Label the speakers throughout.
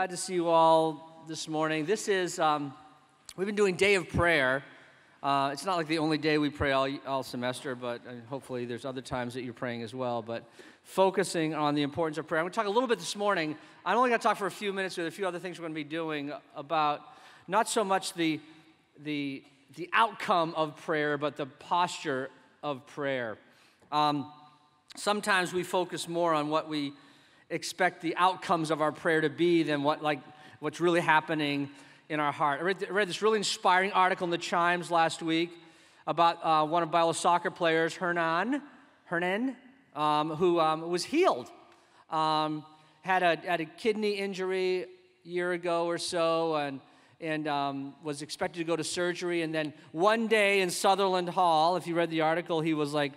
Speaker 1: glad to see you all this morning. This is, um, we've been doing Day of Prayer. Uh, it's not like the only day we pray all, all semester, but uh, hopefully there's other times that you're praying as well. But focusing on the importance of prayer. I'm going to talk a little bit this morning. I'm only going to talk for a few minutes with a few other things we're going to be doing about not so much the, the, the outcome of prayer, but the posture of prayer. Um, sometimes we focus more on what we expect the outcomes of our prayer to be than what like what's really happening in our heart. I read, I read this really inspiring article in the Chimes last week about uh, one of Bio's soccer players, Hernan, Hernan, um, who um, was healed. Um, had a had a kidney injury a year ago or so, and and um, was expected to go to surgery. And then one day in Sutherland Hall, if you read the article, he was like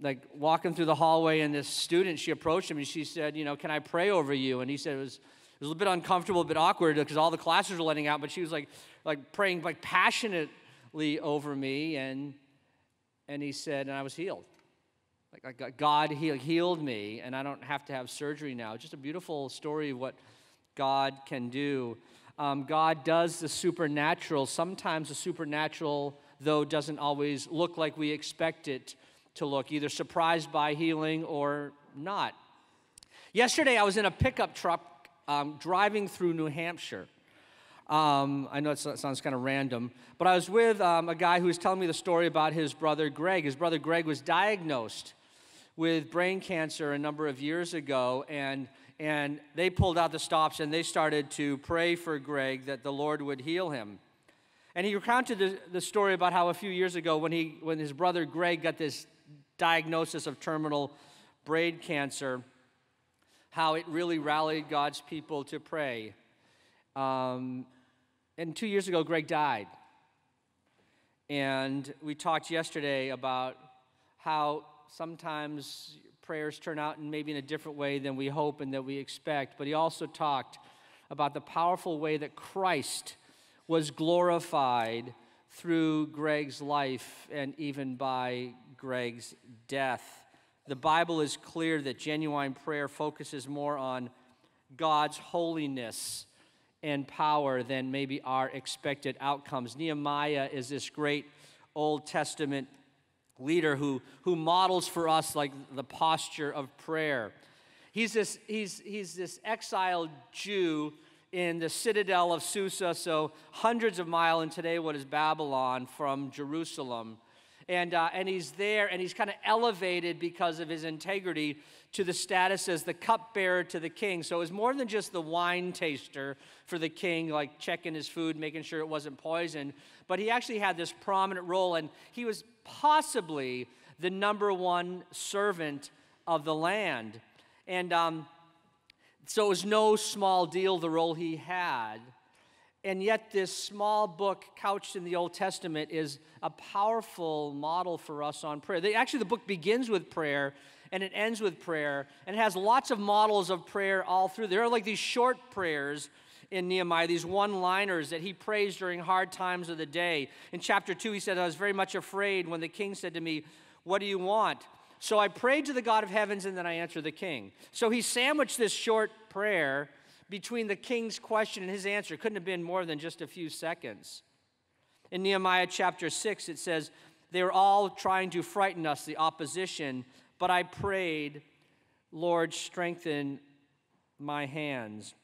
Speaker 1: like walking through the hallway and this student she approached him and she said you know can i pray over you? And he said it was, it was a little bit uncomfortable a bit awkward because all the classes were letting out but she was like like praying like passionately over me and and he said and i was healed. Like god healed me and i don't have to have surgery now. Just a beautiful story of what god can do. Um, god does the supernatural. Sometimes the supernatural though doesn't always look like we expect it to look, either surprised by healing or not. Yesterday, I was in a pickup truck um, driving through New Hampshire. Um, I know it sounds kind of random, but I was with um, a guy who was telling me the story about his brother Greg. His brother Greg was diagnosed with brain cancer a number of years ago, and, and they pulled out the stops and they started to pray for Greg that the Lord would heal him. And he recounted the, the story about how a few years ago, when, he, when his brother Greg got this diagnosis of terminal brain cancer, how it really rallied God's people to pray. Um, and two years ago, Greg died. And we talked yesterday about how sometimes prayers turn out in maybe in a different way than we hope and that we expect. But he also talked about the powerful way that Christ was glorified through Greg's life and even by Greg's death. The Bible is clear that genuine prayer focuses more on God's holiness and power than maybe our expected outcomes. Nehemiah is this great Old Testament leader who, who models for us like the posture of prayer. He's this, he's, he's this exiled Jew in the citadel of Susa, so hundreds of miles in today what is Babylon from Jerusalem and, uh, and he's there and he's kind of elevated because of his integrity to the status as the cupbearer to the king. So it was more than just the wine taster for the king, like checking his food, making sure it wasn't poisoned, but he actually had this prominent role and he was possibly the number one servant of the land. And um, so it was no small deal the role he had. And yet, this small book couched in the Old Testament is a powerful model for us on prayer. They, actually, the book begins with prayer and it ends with prayer, and it has lots of models of prayer all through. There are like these short prayers in Nehemiah, these one liners that he prays during hard times of the day. In chapter 2, he said, I was very much afraid when the king said to me, What do you want? So I prayed to the God of heavens, and then I answered the king. So he sandwiched this short prayer between the king's question and his answer. Couldn't have been more than just a few seconds. In Nehemiah chapter 6, it says, They were all trying to frighten us, the opposition, but I prayed, Lord, strengthen my hands.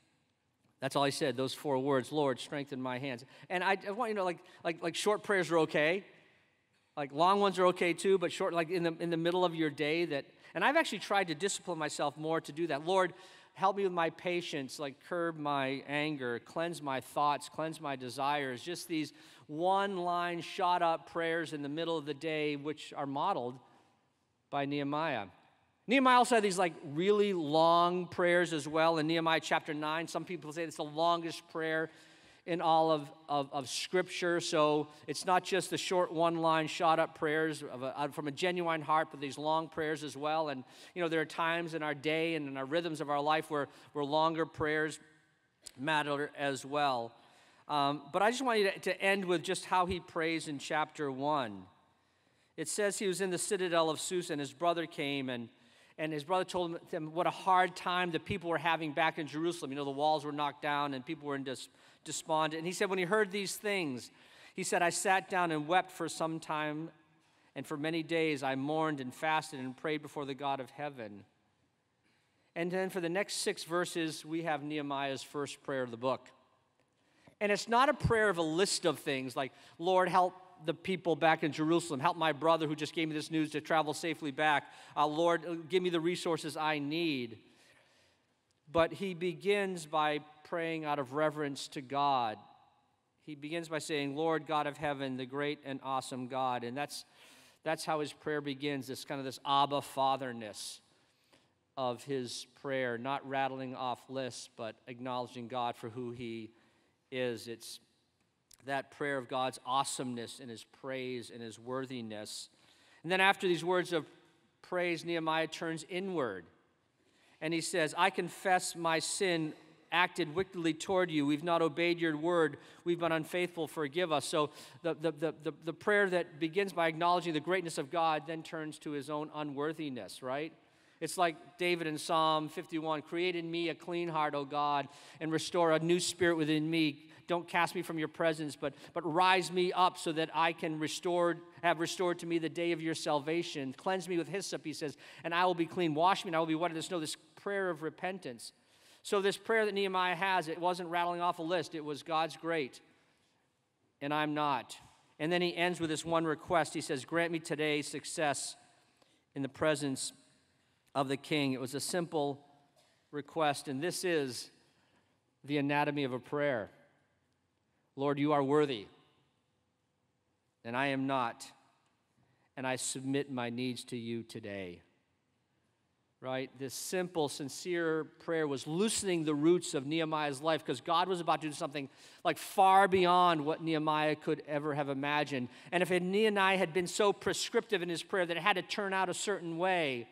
Speaker 1: That's all I said, those four words, Lord, strengthen my hands. And I, I want you to know, like, like, like short prayers are okay. Like long ones are okay too, but short, like in the, in the middle of your day that, and I've actually tried to discipline myself more to do that. Lord, help me with my patience, like curb my anger, cleanse my thoughts, cleanse my desires. Just these one line shot up prayers in the middle of the day, which are modeled by Nehemiah. Nehemiah also had these like really long prayers as well. In Nehemiah chapter 9, some people say it's the longest prayer in all of, of, of, Scripture. So it's not just the short one line shot up prayers a, from a genuine heart, but these long prayers as well. And, you know, there are times in our day and in our rhythms of our life where, where longer prayers matter as well. Um, but I just want you to, to end with just how he prays in chapter 1. It says he was in the citadel of Susa, and his brother came and And his brother told him what a hard time the people were having back in Jerusalem. You know, the walls were knocked down and people were in dis- despondent. And he said, when he heard these things, he said, I sat down and wept for some time, and for many days I mourned and fasted and prayed before the God of heaven. And then for the next six verses, we have Nehemiah's first prayer of the book. And it's not a prayer of a list of things like, Lord, help the people back in Jerusalem. Help my brother who just gave me this news to travel safely back. Uh, Lord, uh, give me the resources I need. But he begins by praying out of reverence to God. He begins by saying, Lord God of heaven, the great and awesome God. And that's, that's how his prayer begins, this kind of this Abba fatherness of his prayer, not rattling off lists, but acknowledging God for who he is. It's that prayer of God's awesomeness and his praise and his worthiness. And then after these words of praise, Nehemiah turns inward and he says, I confess my sin, acted wickedly toward you. We've not obeyed your word. We've been unfaithful. Forgive us. So the, the, the, the, prayer that begins by acknowledging the greatness of God then turns to his own unworthiness, right? It's like David in Psalm 51 Create in me a clean heart, O God, and restore a new spirit within me. Don't cast me from your presence, but, but rise me up so that I can restore, have restored to me the day of your salvation. Cleanse me with hyssop, he says, and I will be clean. Wash me, and I will be white as snow. This prayer of repentance. So, this prayer that Nehemiah has, it wasn't rattling off a list. It was God's great, and I'm not. And then he ends with this one request. He says, Grant me today success in the presence of the king. It was a simple request, and this is the anatomy of a prayer. Lord, you are worthy, and I am not, and I submit my needs to you today. Right? This simple, sincere prayer was loosening the roots of Nehemiah's life because God was about to do something like far beyond what Nehemiah could ever have imagined. And if Nehemiah had been so prescriptive in his prayer that it had to turn out a certain way,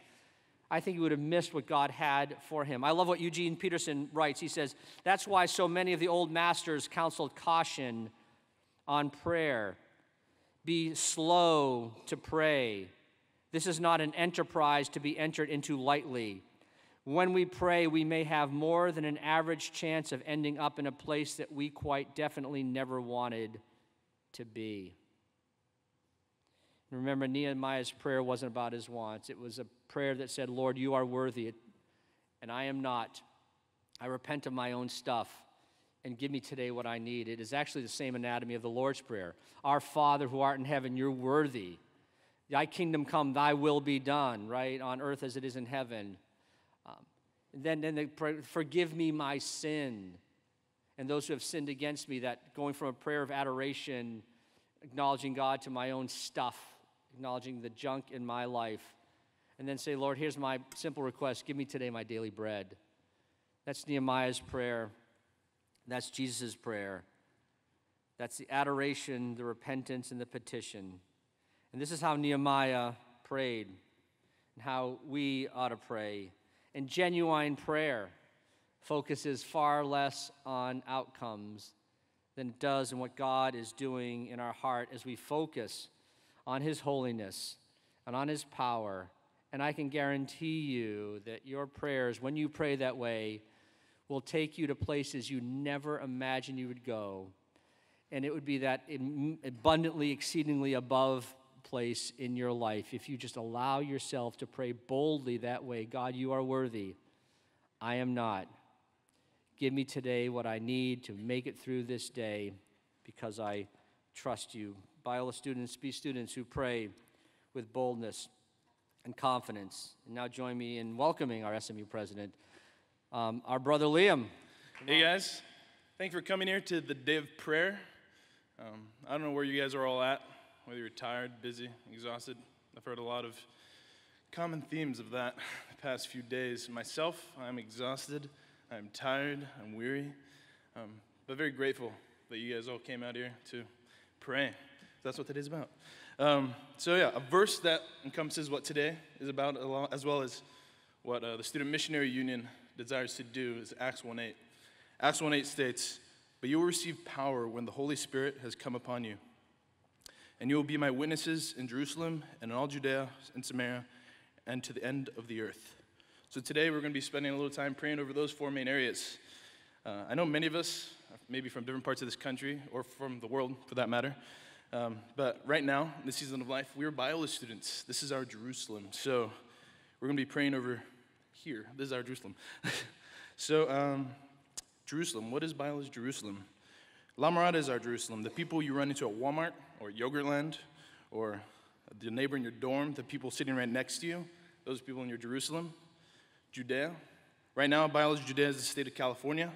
Speaker 1: I think he would have missed what God had for him. I love what Eugene Peterson writes. He says, That's why so many of the old masters counseled caution on prayer. Be slow to pray. This is not an enterprise to be entered into lightly. When we pray, we may have more than an average chance of ending up in a place that we quite definitely never wanted to be. Remember, Nehemiah's prayer wasn't about his wants, it was a prayer that said, Lord, you are worthy, and I am not. I repent of my own stuff, and give me today what I need. It is actually the same anatomy of the Lord's Prayer Our Father who art in heaven, you're worthy. Thy kingdom come, thy will be done, right, on earth as it is in heaven. Um, then, then they pray, forgive me my sin. And those who have sinned against me, that going from a prayer of adoration, acknowledging God to my own stuff, acknowledging the junk in my life, and then say, Lord, here's my simple request give me today my daily bread. That's Nehemiah's prayer. That's Jesus' prayer. That's the adoration, the repentance, and the petition. And this is how Nehemiah prayed and how we ought to pray. And genuine prayer focuses far less on outcomes than it does in what God is doing in our heart as we focus on His holiness and on His power. And I can guarantee you that your prayers, when you pray that way, will take you to places you never imagined you would go. And it would be that abundantly, exceedingly above place in your life if you just allow yourself to pray boldly that way God, you are worthy. I am not. Give me today what I need to make it through this day because I trust you. Biola students, be students who pray with boldness and confidence. And now join me in welcoming our SMU president, um, our brother Liam.
Speaker 2: Hey guys, thanks for coming here to the day of prayer. Um, I don't know where you guys are all at, whether you're tired, busy, exhausted. I've heard a lot of common themes of that the past few days. Myself, I'm exhausted, I'm tired, I'm weary, um, but very grateful that you guys all came out here to pray. That's what today's about. Um, so, yeah, a verse that encompasses what today is about, as well as what uh, the Student Missionary Union desires to do, is Acts 1 8. Acts 1 8 states, But you will receive power when the Holy Spirit has come upon you. And you will be my witnesses in Jerusalem and in all Judea and Samaria and to the end of the earth. So today we're going to be spending a little time praying over those four main areas. Uh, I know many of us, maybe from different parts of this country or from the world for that matter, um, but right now, in this season of life, we're Biola students. This is our Jerusalem. So we're going to be praying over here. This is our Jerusalem. so, um, Jerusalem, what is Biola's Jerusalem? La Mirada is our Jerusalem. The people you run into at Walmart or Yogurtland or the neighbor in your dorm, the people sitting right next to you, those people in your Jerusalem. Judea. Right now, Biola's Judea is the state of California.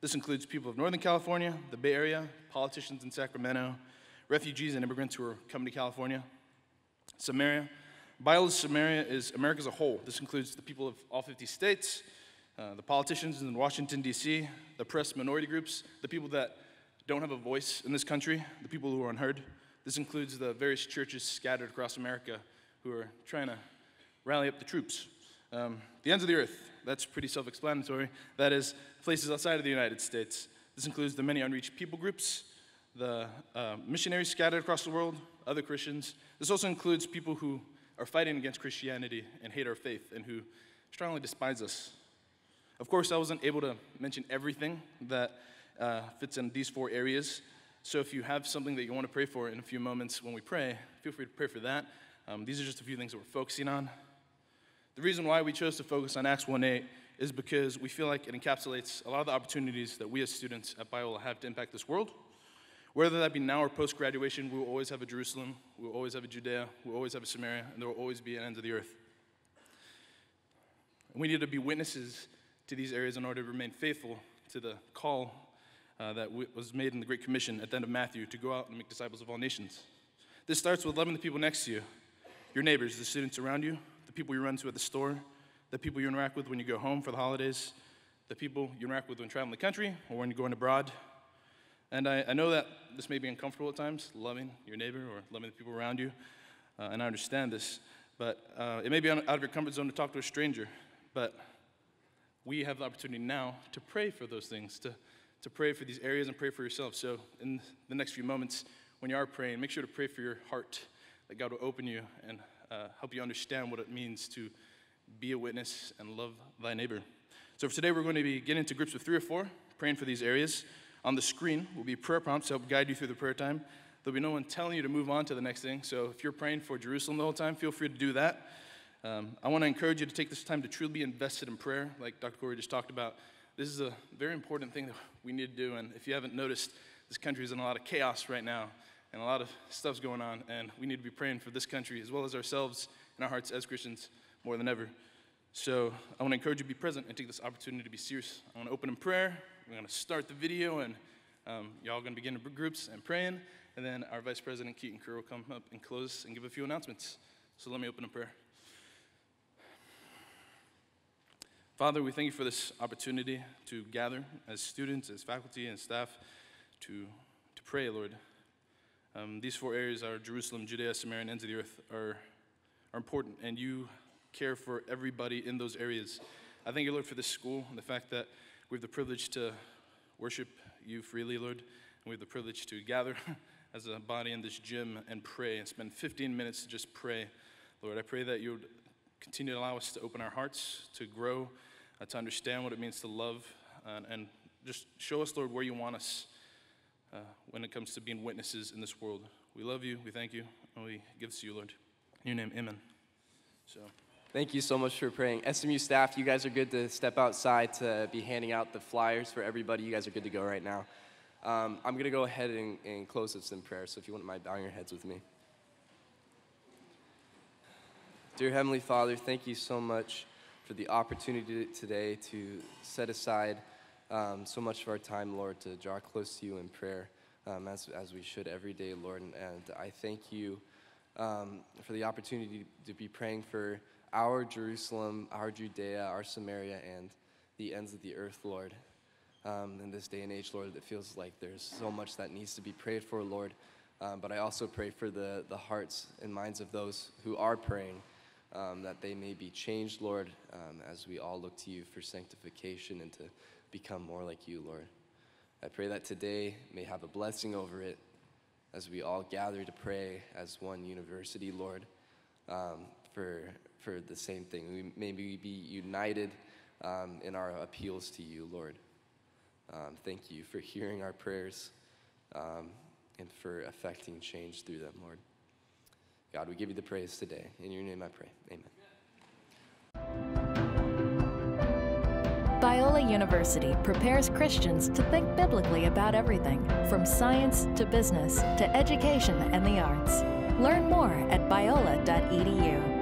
Speaker 2: This includes people of Northern California, the Bay Area, politicians in Sacramento, refugees and immigrants who are coming to California. Samaria. Biola's Samaria is America as a whole. This includes the people of all 50 states, uh, the politicians in Washington, D.C., the press minority groups, the people that don't have a voice in this country, the people who are unheard. This includes the various churches scattered across America who are trying to rally up the troops. Um, the ends of the earth, that's pretty self explanatory. That is, places outside of the United States. This includes the many unreached people groups, the uh, missionaries scattered across the world, other Christians. This also includes people who are fighting against Christianity and hate our faith and who strongly despise us. Of course, I wasn't able to mention everything that uh, fits in these four areas. So if you have something that you want to pray for in a few moments when we pray, feel free to pray for that. Um, these are just a few things that we're focusing on. The reason why we chose to focus on Acts 1 8 is because we feel like it encapsulates a lot of the opportunities that we as students at Biola have to impact this world. Whether that be now or post graduation, we will always have a Jerusalem, we will always have a Judea, we will always have a Samaria, and there will always be an end of the earth. And we need to be witnesses to these areas in order to remain faithful to the call uh, that w- was made in the Great Commission at the end of Matthew to go out and make disciples of all nations. This starts with loving the people next to you, your neighbors, the students around you, the people you run to at the store, the people you interact with when you go home for the holidays, the people you interact with when traveling the country or when you're going abroad. And I, I know that this may be uncomfortable at times, loving your neighbor or loving the people around you, uh, and I understand this, but uh, it may be out of your comfort zone to talk to a stranger, but we have the opportunity now to pray for those things, to, to pray for these areas and pray for yourself. So, in the next few moments, when you are praying, make sure to pray for your heart, that God will open you and uh, help you understand what it means to be a witness and love thy neighbor. So, for today, we're going to be getting into groups of three or four, praying for these areas. On the screen will be prayer prompts to help guide you through the prayer time. There'll be no one telling you to move on to the next thing. So, if you're praying for Jerusalem the whole time, feel free to do that. Um, I want to encourage you to take this time to truly be invested in prayer, like Dr. Corey just talked about. This is a very important thing that we need to do. And if you haven't noticed, this country is in a lot of chaos right now, and a lot of stuff's going on. And we need to be praying for this country as well as ourselves in our hearts as Christians more than ever. So I want to encourage you to be present and take this opportunity to be serious. I want to open in prayer. We're going to start the video, and um, y'all going to begin in groups and praying. And then our Vice President Keaton Kerr will come up and close and give a few announcements. So let me open in prayer. Father, we thank you for this opportunity to gather as students, as faculty, and staff to, to pray, Lord. Um, these four areas are Jerusalem, Judea, Samaria, and ends of the earth are, are important, and you care for everybody in those areas. I thank you, Lord, for this school and the fact that we have the privilege to worship you freely, Lord, and we have the privilege to gather as a body in this gym and pray and spend 15 minutes to just pray. Lord, I pray that you would continue to allow us to open our hearts, to grow, uh, to understand what it means to love, and just show us, Lord, where you want us uh, when it comes to being witnesses in this world. We love you, we thank you, and we give this to you, Lord. In your name, amen. So.
Speaker 3: Thank you so much for praying. SMU staff, you guys are good to step outside to be handing out the flyers for everybody. You guys are good to go right now. Um, I'm going to go ahead and, and close this in prayer, so if you wouldn't mind bowing your heads with me. Dear Heavenly Father, thank you so much for the opportunity today to set aside um, so much of our time, Lord, to draw close to you in prayer, um, as, as we should every day, Lord. And, and I thank you um, for the opportunity to be praying for our Jerusalem, our Judea, our Samaria, and the ends of the earth, Lord. Um, in this day and age, Lord, it feels like there's so much that needs to be prayed for, Lord. Um, but I also pray for the, the hearts and minds of those who are praying um, that they may be changed, Lord, um, as we all look to you for sanctification and to become more like you, Lord. I pray that today may have a blessing over it as we all gather to pray as one university, Lord, um, for, for the same thing. We, maybe we be united um, in our appeals to you, Lord. Um, thank you for hearing our prayers um, and for affecting change through them, Lord. God, we give you the praise today. In your name I pray. Amen.
Speaker 4: Biola University prepares Christians to think biblically about everything, from science to business to education and the arts. Learn more at biola.edu.